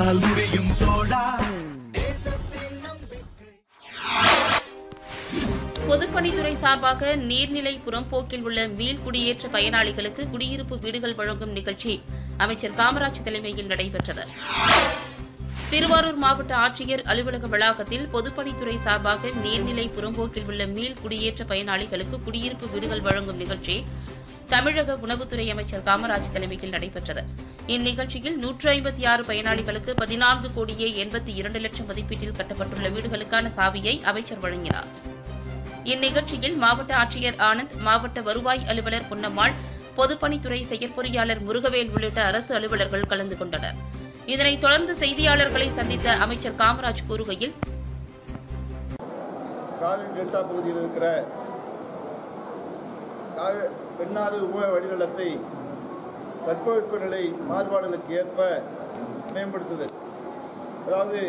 உன்னால் முடியும் தோழா பொதுப்பணித்துறை சார்பாக நீர்நிலை புறம்போக்கில் உள்ள மீள் குடியேற்ற பயனாளிகளுக்கு குடியிருப்பு வீடுகள் வழங்கும் நிகழ்ச்சி அமைச்சர் காமராஜ் தலைமையில் நடைபெற்றது. திருவாரூர் மாவட்ட ஆட்சியர் அலுவலக வளாகத்தில் பொதுப்பணித்துறை சார்பாக நீர்நிலை புறம்போக்கில் உள்ள மீள் குடியேற்ற பயனாளிகளுக்கு குடியிருப்பு வீடுகள் வழங்கும் நிகழ்ச்சி தமிழக உணவுத்துறை அமைச்சர் காமராஜ் தலைமையில் நடைபெற்றது. இந்நிகழ்ச்சியில் நூற்று ஐம்பத்தி ஆறு பயனாளிகளுக்கு பதினான்கு கோடியே எண்பத்தி இரண்டு லட்சம் மதிப்பீட்டில் கட்டப்பட்டுள்ள வீடுகளுக்கான சாவியை அமைச்சர் வழங்கினார். இந்நிகழ்ச்சியில் மாவட்ட ஆட்சியர் ஆனந்த் மாவட்ட வருவாய் அலுவலர் பொன்னம்மாள் பொதுப்பணித்துறை செயற்பொறியாளர் முருகவேல் உள்ளிட்ட அரசு அலுவலர்கள் கலந்து கொண்டனர். இதனைத் தொடர்ந்து செய்தியாளர்களை சந்தித்த அமைச்சர் காமராஜ் கூறுகையில் காவிரி டெல்டா பகுதியில் இருக்கிற பெண்ணாறு உப வடிநிலத்தை தட்பவெப்பநிலை மாறுபாடுகளுக்கு ஏற்ப மேம்படுத்துதல் அதாவது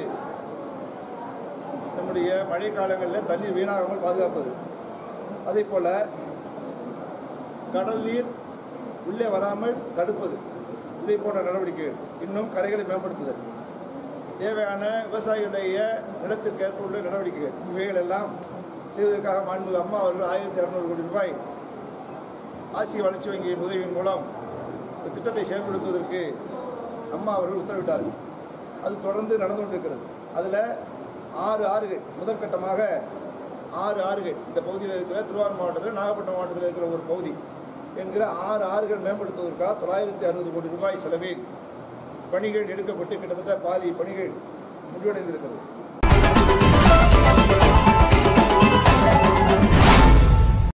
நம்முடைய மழை காலங்களில் தண்ணீர் வீணாகாமல் பாதுகாப்பது. அதே போல் கடல் நீர் உள்ளே வராமல் தடுப்பது. இதை போன்ற நடவடிக்கைகள் இன்னும் கரைகளை மேம்படுத்துதல். தேவையான விவசாயிகளுடைய நிலத்திற்கு ஏற்ப உள்ள நடவடிக்கைகள். இவைகள் எல்லாம் செய்வதற்காக மாண்புமிகு அம்மா அவர்கள் ஆயிரத்தி இரநூறு கோடி ரூபாய் ஆசிய வளர்ச்சி வங்கியின் உதவியின் மூலம் இந்த திட்டத்தை செயல்படுத்துவதற்கு அம்மா அவர்கள் உத்தரவிட்டார்கள். அது தொடர்ந்து நடந்து கொண்டிருக்கிறது. அதில் ஆறு ஆறுகள் முதற்கட்டமாக ஆறு ஆறுகள். இந்த பகுதியில் இருக்கிற திருவாரூர் மாவட்டத்தில் நாகப்பட்டினம் மாவட்டத்தில் இருக்கிற ஒரு பகுதி என்கிற ஆறு ஆறுகள் மேம்படுத்துவதற்காக தொள்ளாயிரத்தி அறுபது கோடி ரூபாய் செலவில் பணிகள் எடுக்கப்பட்டு கிட்டத்தட்ட பாதி பணிகள் முடிவடைந்திருக்கிறது.